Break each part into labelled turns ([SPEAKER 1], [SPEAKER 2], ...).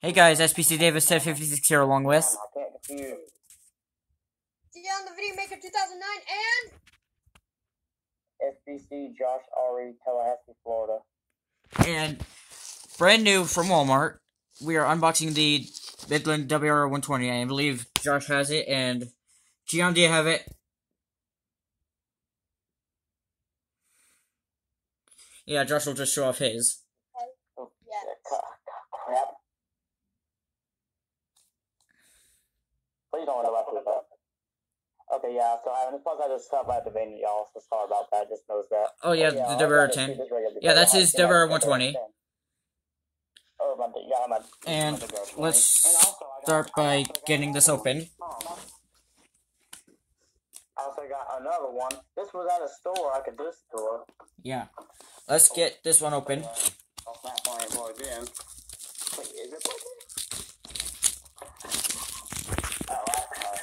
[SPEAKER 1] Hey guys, SPC Davis 1056 here along with.
[SPEAKER 2] I can't confuse.
[SPEAKER 3] See on the Video Maker 2009 and
[SPEAKER 2] SPC Josh Ari, Tallahassee, Florida.
[SPEAKER 1] And brand new from Walmart, we are unboxing the Midland WR120. I believe Josh has it, and Gian, do you have it? Yeah, Josh will just show off his.
[SPEAKER 2] Oh,
[SPEAKER 3] Yes.
[SPEAKER 2] ca- Crap. Please don't worry about this. Okay, yeah, so I, and plus I just stopped by the venue, y'all, so sorry about that, just knows that.
[SPEAKER 1] Oh yeah,
[SPEAKER 2] Yeah,
[SPEAKER 1] the
[SPEAKER 2] I'll try to
[SPEAKER 1] WR10.
[SPEAKER 2] keep this regular
[SPEAKER 1] Yeah, that's his
[SPEAKER 2] I have-
[SPEAKER 1] WR120.
[SPEAKER 2] Oh, my, yeah, my,
[SPEAKER 1] And let's
[SPEAKER 2] And also, I got-
[SPEAKER 1] start by getting this open.
[SPEAKER 2] I also got another one. This was at a store, like a disc store.
[SPEAKER 1] Yeah. Let's get this one open.
[SPEAKER 2] Off that point plugged in. Wait, is it plugged in? Oh, okay.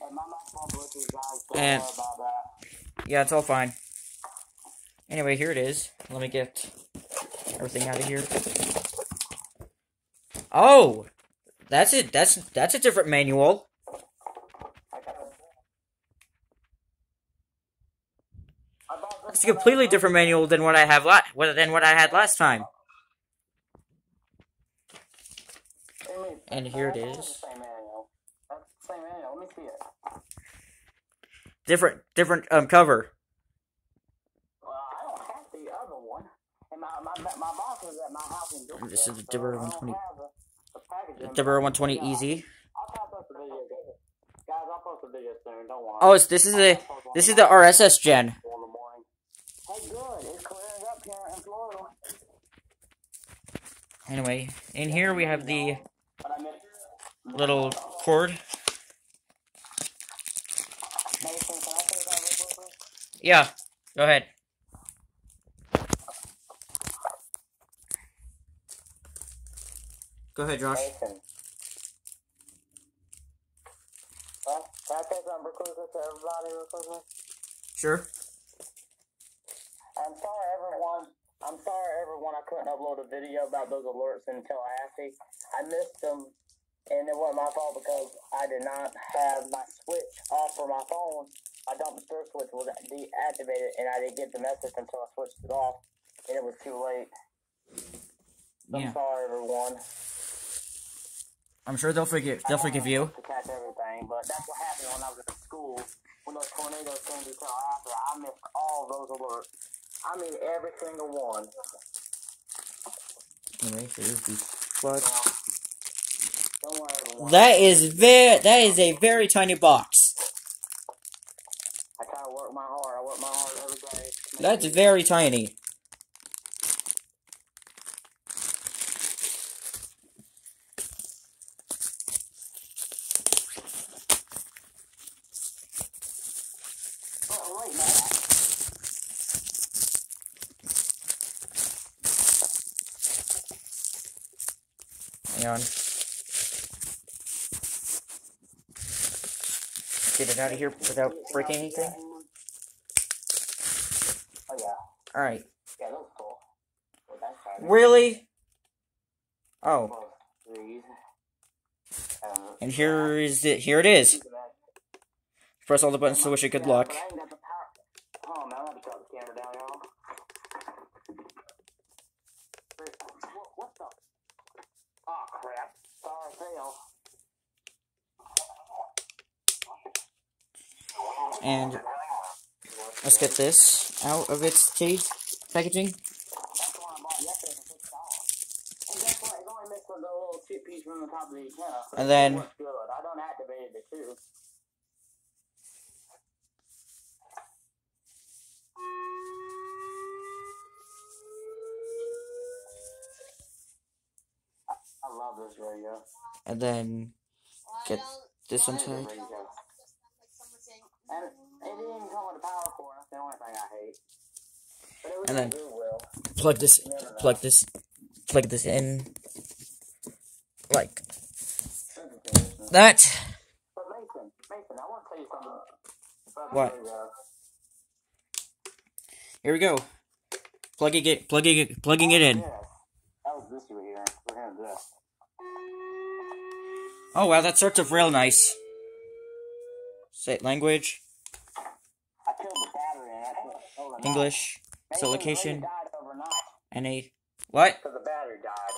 [SPEAKER 2] Hey, my microphone Bluetooth, guys. Don't
[SPEAKER 1] And-. Yeah, it's all fine. Anyway, here it is. Let me get everything out of here. Oh! That's it. That's that's a different manual.
[SPEAKER 2] I got it. I bought this
[SPEAKER 1] It's a completely different manual than what I have la- than what I had last time.
[SPEAKER 2] What do you mean?
[SPEAKER 1] And here it is. Different different um cover.
[SPEAKER 2] Well, I don't have the other one. And my, my, my boss is at my house in Georgia.
[SPEAKER 1] This is the
[SPEAKER 2] so I
[SPEAKER 1] Dibber 120.
[SPEAKER 2] have the- the packaging,
[SPEAKER 1] The
[SPEAKER 2] but
[SPEAKER 1] WR 120 Easy.
[SPEAKER 2] I'll I'll post a video. Guys, I'll post a video soon. Don't worry.
[SPEAKER 1] Oh, it's, this is the this is the RSS gen.
[SPEAKER 2] Four in the morning. Hey, good. It's clearing up here in Florida.
[SPEAKER 1] Anyway, in here we have the
[SPEAKER 2] But I missed
[SPEAKER 1] little cord.
[SPEAKER 2] Mason, can I say that real quickly?
[SPEAKER 1] Yeah. Go ahead. Go ahead, Josh.
[SPEAKER 2] Mason. Huh? Can I say something real to everybody real?
[SPEAKER 1] Sure.
[SPEAKER 2] I'm sorry, everyone. I'm sorry, everyone. I couldn't upload a video about those alerts in Tallahassee. I missed them, and it wasn't my fault because I did not have my switch off for my phone. My dump stir switch was deactivated, and I didn't get the message until I switched it off, and it was too late. I'm
[SPEAKER 1] Yeah.
[SPEAKER 2] sorry, everyone.
[SPEAKER 1] I'm sure they'll forgive they'll forgive you.
[SPEAKER 2] To catch everything, but that's what happened when I was at school. When those tornadoes came to Tallahassee, I missed all those alerts. I mean, every single one.
[SPEAKER 1] Anyway, here's the plug.
[SPEAKER 2] Don't worry.
[SPEAKER 1] That is very that is a very tiny box.
[SPEAKER 2] I try to work my heart. I work my heart every day.
[SPEAKER 1] That's very tiny. Hang on. Get it out of here without breaking anything.
[SPEAKER 2] Oh, yeah.
[SPEAKER 1] Alright.
[SPEAKER 2] Yeah, that was cool. Well, that's.
[SPEAKER 1] Really? Oh.
[SPEAKER 2] Um,
[SPEAKER 1] And here is it here it is.
[SPEAKER 2] you
[SPEAKER 1] Press all the buttons to wish it good luck.
[SPEAKER 2] but I ain't got the power. Hold on, man. I'm gonna shut the camera down, y'all. Wait, What, what the? Oh, crap. Sorry, fail.
[SPEAKER 1] And let's get this out of its cage packaging.
[SPEAKER 2] That's the one I bought yesterday for. And
[SPEAKER 1] then get this
[SPEAKER 2] with
[SPEAKER 1] and then plug this, plug this, plug this in, like that. What? Here we go. Plugging it, plugging it, plugging it in. Oh wow, that starts off real nice. State language. English, so location,
[SPEAKER 2] overnight
[SPEAKER 1] NA. What?
[SPEAKER 2] the battery died.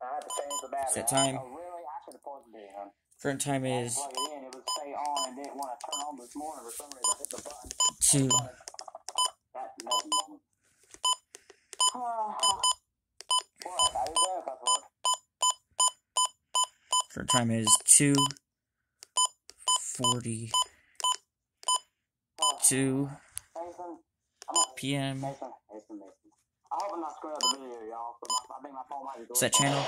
[SPEAKER 2] I had to change the battery.
[SPEAKER 1] Set time.
[SPEAKER 2] Oh, really? I should have plugged it in.
[SPEAKER 1] Current time is
[SPEAKER 2] plugged it in. It would stay on and didn't want to turn on this morning. For some reason, I hit the button.
[SPEAKER 1] two.
[SPEAKER 2] That no moment. what? Are you doing, customer?
[SPEAKER 1] Current time is two forty two
[SPEAKER 2] a, oh. p.m. I hope I'm not screwing up the video, y'all. But my, I think my phone might be
[SPEAKER 1] Set channel.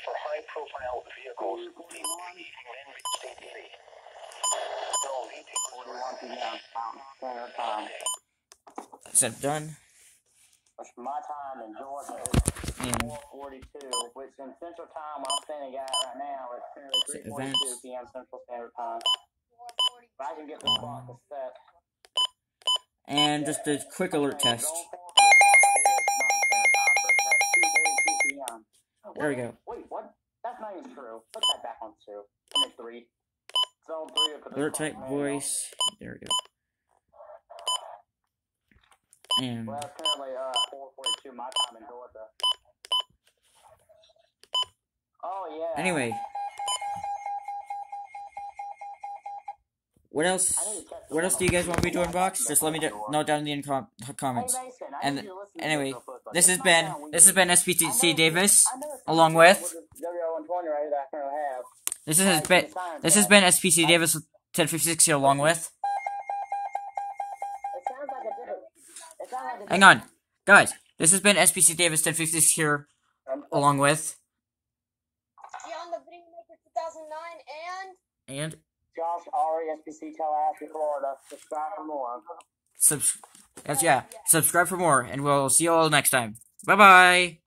[SPEAKER 4] for high-profile vehicles, the evening
[SPEAKER 2] Forty-one p.m. Mountain
[SPEAKER 1] Set done.
[SPEAKER 2] Which my time in Georgia is
[SPEAKER 1] And
[SPEAKER 2] 4:42, which in Central Time I'm standing at right now
[SPEAKER 1] Set
[SPEAKER 2] currently 3:42 p.m. Central Standard Time. If I can get this clock to set.
[SPEAKER 1] and just a quick alert test.
[SPEAKER 2] Going forward, this clock right here is Mountain Standard Time, so it has 2:42 p.m.
[SPEAKER 1] There we go.
[SPEAKER 2] Wait, what? That's not even true. Put that back on two. Three. Zone three the
[SPEAKER 1] Alert type voice. There we go. And
[SPEAKER 2] Well, it's currently uh 4:42 my time in Georgia. Oh yeah.
[SPEAKER 1] anyway, what else?
[SPEAKER 2] I need to check the
[SPEAKER 1] What else do you guys want me to unbox? Just let me do- know down in the
[SPEAKER 2] Hey,
[SPEAKER 1] comments. And
[SPEAKER 2] need you to listen to
[SPEAKER 1] anyway,
[SPEAKER 2] this real quick, but
[SPEAKER 1] This has been this has been SPC Davis.
[SPEAKER 2] I know it's
[SPEAKER 1] along with-
[SPEAKER 2] this WR120 right here that I currently have.
[SPEAKER 1] This has been this has been SPC Davis 1056 here along with.
[SPEAKER 2] It sounds like a different. It sounds like a
[SPEAKER 1] Hang on, guys. This has been SPC Davis 1056 here
[SPEAKER 2] um,
[SPEAKER 1] along with
[SPEAKER 3] Beyond the Video Maker 2009 and
[SPEAKER 1] and
[SPEAKER 2] Josh Ari, SPC Tallahassee, Florida. Subscribe for more.
[SPEAKER 1] subs. Yes, yeah. Subscribe for more, and we'll see you all next time. Bye bye.